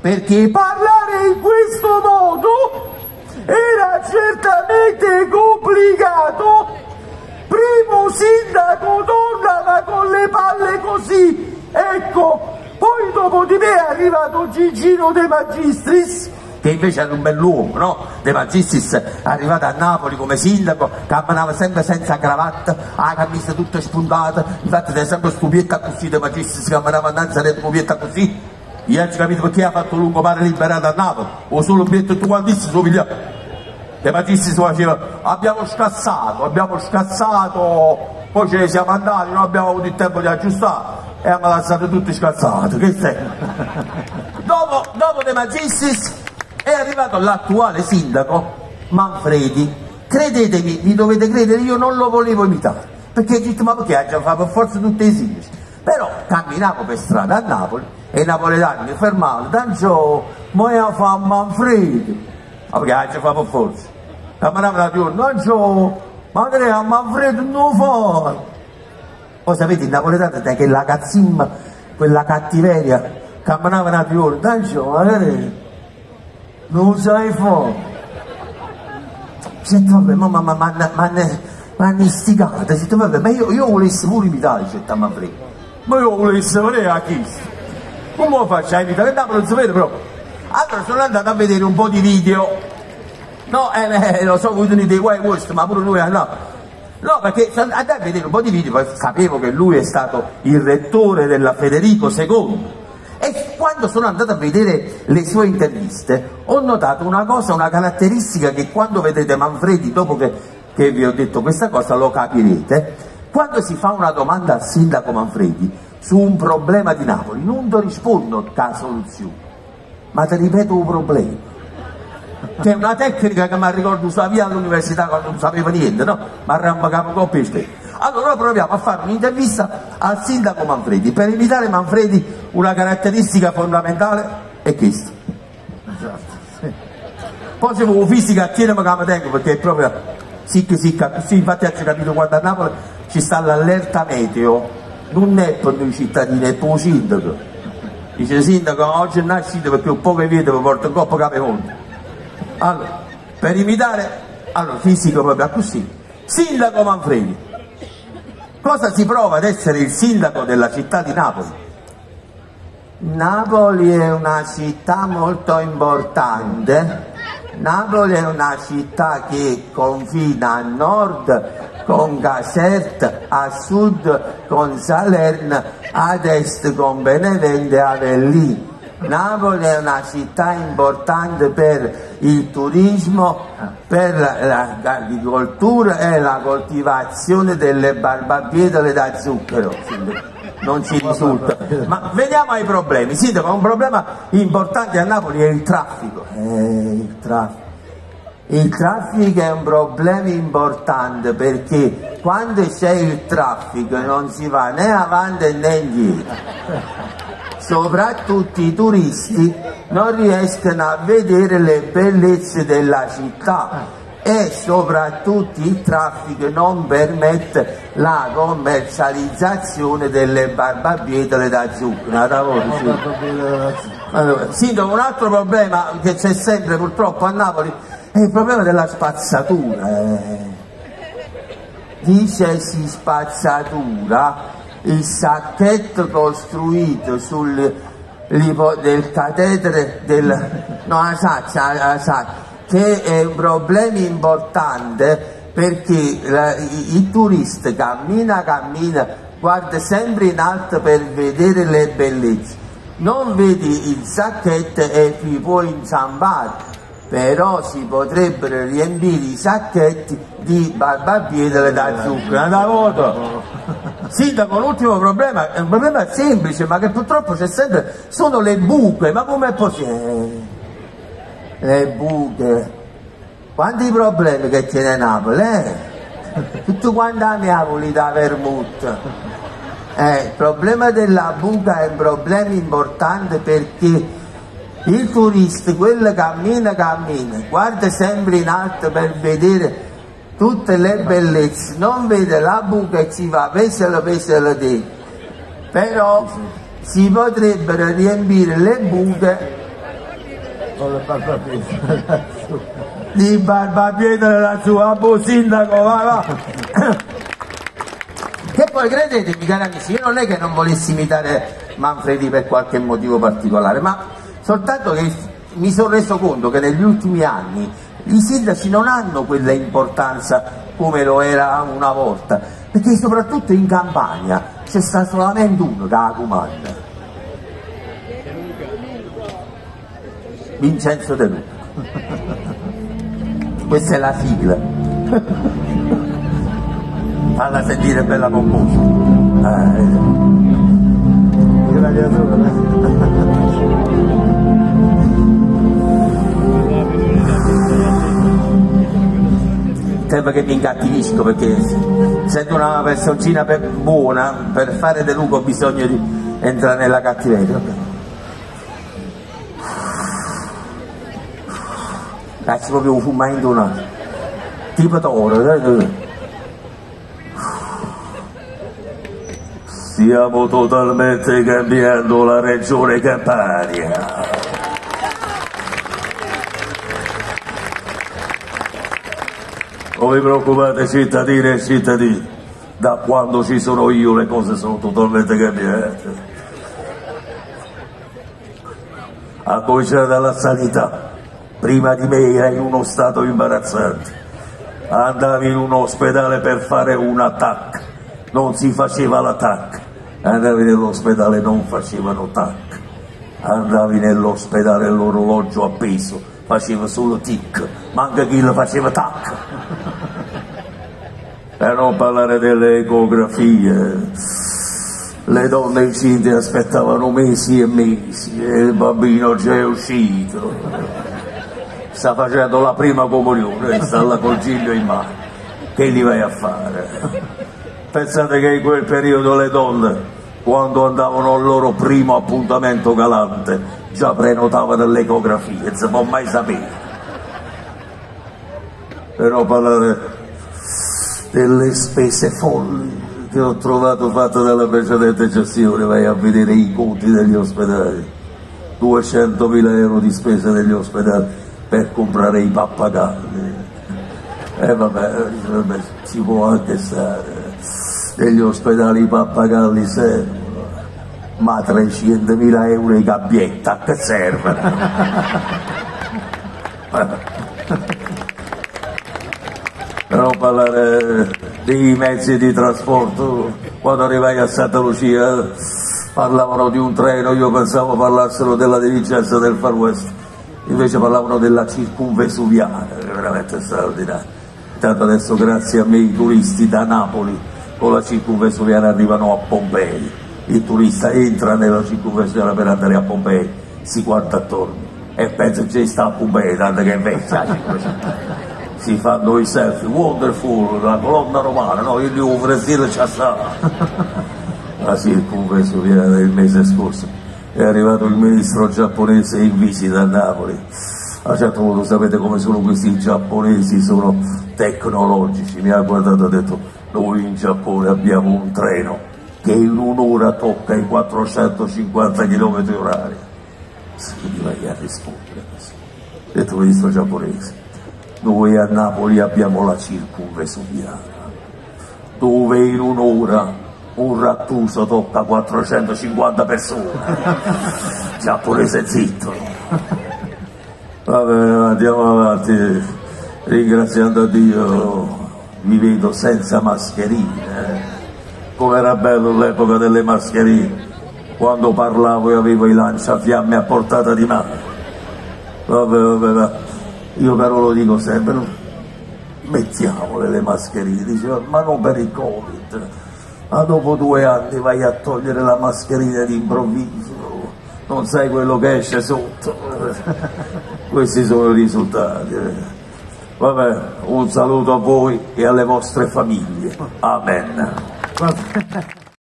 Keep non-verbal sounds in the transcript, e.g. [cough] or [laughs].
Perché parlare in questo modo era certamente complicato. Primo sindaco donna ma con le palle così. Ecco, poi dopo di me è arrivato Gigino De Magistris che invece era un bell'uomo, no? De Magistris arrivato a Napoli come sindaco, camminava sempre senza cravatta, la camicia tutta spuntata, infatti era sempre stupietta così De Magistris camminava innanzi alla stupietta così. Io ho capito perché ha fatto lungo mare liberato a Napoli, o solo obietto tu quantissimo suo figlio. De Magistris faceva, abbiamo scassato, abbiamo scassato, poi ce ne siamo andati, non abbiamo avuto il tempo di aggiustare e abbiamo lasciato tutti scazzati, che sei? [laughs] dopo, dopo De Magistris è arrivato l'attuale sindaco Manfredi. Credetemi, mi dovete credere, io non lo volevo imitare, perché detto ma perché ha già fatto forza tutti i sindaci. Però camminavo per strada a Napoli e i napoletani mi fermavano, tanto mo io fa Manfredi, ma perché ha già fatto forza. Camminavo da giorno, tanto ma che a Manfredi non fa. Poi sapete il napoletano è che la cazzimma, quella cattiveria, camminava da giorno, tanto magari non sai fare. Senti, vabbè, ma ma ma ma ma ma hanno istigato, senti, vabbè, ma io, io volessi pure imitare, ma frega. Ma io volessi vedere a chi? Come lo faccio a imitare? Che non si vede proprio. Allora sono andato a vedere un po' di video. No, eh, eh lo so, voi tenete i guai vostri, ma pure lui no. No, perché andato a vedere un po' di video, poi sapevo che lui è stato il rettore della Federico II e quando sono andato a vedere le sue interviste ho notato una cosa, una caratteristica che quando vedete Manfredi, dopo che, che vi ho detto questa cosa lo capirete, quando si fa una domanda al sindaco Manfredi su un problema di Napoli non ti rispondo la soluzione, ma ti ripeto un problema. Che è una tecnica che mi ricordo sulla via all'università quando non sapeva niente, no? Ma arrampicava coppie e Allora proviamo a fare un'intervista al sindaco Manfredi. Per imitare Manfredi una caratteristica fondamentale è questa. Esatto. Poi se vuoi fisica tiene ma che tengo perché è proprio sicca sicca, sì, infatti ha capito quando a Napoli ci sta l'allerta meteo, non è per noi cittadini, è per il sindaco. Dice sindaco oggi è nascito perché un po' che vedo mi porta un coppo capo monte allora, per imitare, allora, fisico proprio così, sindaco Manfredi. Cosa si prova ad essere il sindaco della città di Napoli? Napoli è una città molto importante. Napoli è una città che confina a nord con Caserta, a sud con Salerno, ad est con Benevento e Avellino. Napoli è una città importante per il turismo, per l'agricoltura e la coltivazione delle barbabietole da zucchero. Non ci risulta. Ma veniamo ai problemi. Sindaco, un problema importante a Napoli è il traffico. Eh, il traffico. Il traffico è un problema importante perché quando c'è il traffico non si va né avanti né indietro soprattutto i turisti non riescono a vedere le bellezze della città e soprattutto il traffico non permette la commercializzazione delle barbabietole da zucchero. Allora, Sindaco, un altro problema che c'è sempre purtroppo a Napoli è il problema della spazzatura. Eh. Dicesi spazzatura il sacchetto costruito sul del catetere del no, Asaccia, Asaccia, che è un problema importante perché la, il turista cammina, cammina, guarda sempre in alto per vedere le bellezze, non vedi il sacchetto e ti puoi inzampare però si potrebbero riempire i sacchetti di barbabietole da zucchero. Una volta. Sindaco, l'ultimo problema è un problema semplice, ma che purtroppo c'è sempre, sono le buche, ma com'è possibile? Le buche. Quanti problemi che tiene Napoli, eh? [laughs] Tutti quanti a da vermouth. Eh, il problema della buca è un problema importante perché il turista, quello cammina, cammina, guarda sempre in alto per vedere tutte le bellezze, non vede la buca e ci va, pesalo, pesalo te. Però si potrebbero riempire le buche con le di Barbabietro lassù, a buon sindaco, va, va. Che poi credetemi cari amici, io non è che non volessi imitare Manfredi per qualche motivo particolare, ma soltanto che mi sono reso conto che negli ultimi anni i sindaci non hanno quella importanza come lo era una volta, perché soprattutto in campagna c'è stato solamente uno da comanda. Vincenzo De Luca. [laughs] Questa è la sigla. [laughs] Falla sentire bella composta. Ah, eh. Sembra che mi incattivisco perché sento una personcina per buona, per fare De Luca ho bisogno di entrare nella cattiveria. Cazzo proprio fumando una tipo d'oro. Stiamo totalmente cambiando la regione Campania. Non vi preoccupate cittadine e cittadini, da quando ci sono io le cose sono totalmente cambiate. A cominciare dalla sanità prima di me era in uno stato imbarazzante. Andavi in un ospedale per fare un attacco, non si faceva l'attacco. Andavi nell'ospedale non facevano tac. Andavi nell'ospedale l'orologio appeso, faceva solo tic, manca chi lo faceva tac. Per non parlare delle ecografie, le donne incinte aspettavano mesi e mesi e il bambino già è uscito sta facendo la prima comunione, sta là col giglio in mano, che gli vai a fare? Pensate che in quel periodo le donne, quando andavano al loro primo appuntamento galante, già prenotavano l'ecografia, non si può mai sapere. Però parlare delle spese folli che ho trovato fatte dalla precedente gestione, vai a vedere i conti degli ospedali, 200.000 euro di spese degli ospedali per comprare i pappagalli. E eh, vabbè, vabbè, ci può anche stare. Negli ospedali i pappagalli servono, ma 300.000 euro di gabbietta che servono? [laughs] Però parlare dei mezzi di trasporto, quando arrivai a Santa Lucia parlavano di un treno, io pensavo parlassero della dirigenza del Far West invece parlavano della circunvesuviana, che è veramente straordinario. Tanto adesso grazie a me i turisti da Napoli con la circunvesuviana arrivano a Pompei, il turista entra nella circunvesuviana per andare a Pompei, si guarda attorno e pensa che sta a Pompei, tanto che è vecchia si fanno i selfie, wonderful, la colonna romana, no, il Louvre, Brasil c'è sta. La circunvesuviana del mese scorso. È arrivato il ministro giapponese in visita a Napoli. A un certo punto sapete come sono questi giapponesi, sono tecnologici, mi ha guardato e ha detto noi in Giappone abbiamo un treno che in un'ora tocca i 450 km orari. Se gli vai a rispondere. Detto il ministro giapponese, noi a Napoli abbiamo la circunvesuviana, dove in un'ora un rattuso tocca 450 persone. [laughs] Giapponese zitto. Vabbè, andiamo avanti. Ringraziando Dio vi vedo senza mascherine. Come era bello l'epoca delle mascherine, quando parlavo e avevo i lanciafiamme a portata di mano. Vabbè, vabbè, vabbè. Io però lo dico sempre, mettiamole le mascherine, diceva, ma non per il Covid ma dopo due anni vai a togliere la mascherina d'improvviso, non sai quello che esce sotto. [laughs] Questi sono i risultati. Vabbè, un saluto a voi e alle vostre famiglie. Amen. [laughs]